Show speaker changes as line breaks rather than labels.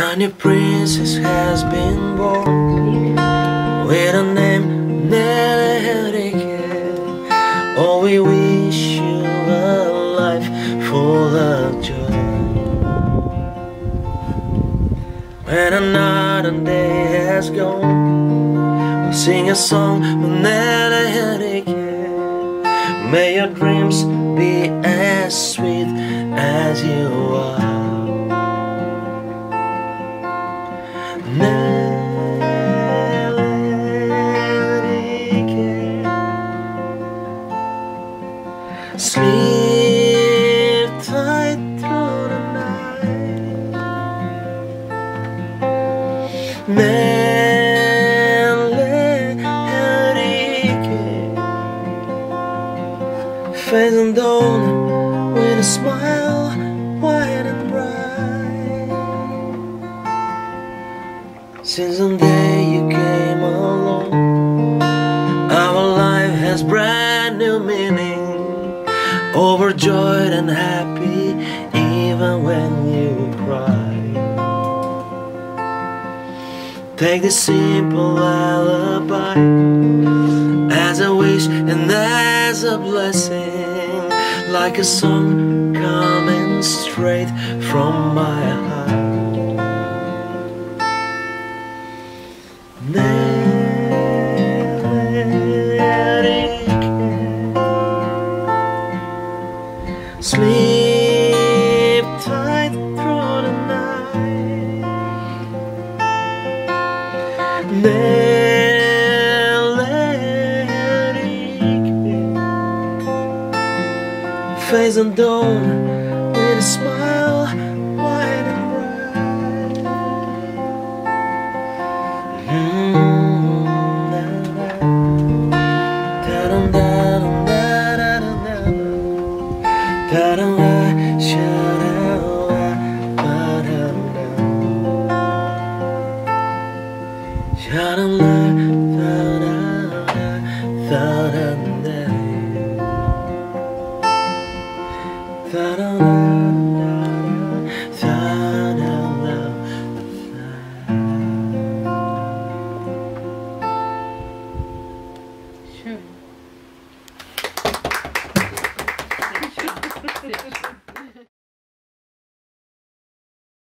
A new princess has been born with a name Nele Oh, we wish you a life full of joy. When another day has gone, we'll sing a song of Nele May your dreams be as sweet as you are. Sleep tight through the night. Nele-Henrike Face and dawn with a smile white and bright. Since the day Overjoyed and happy even when you cry. Take this simple lullaby As a wish and as a blessing Like a song coming straight from my heart Face and dawn with a smile 사랑을 사랑해 사랑해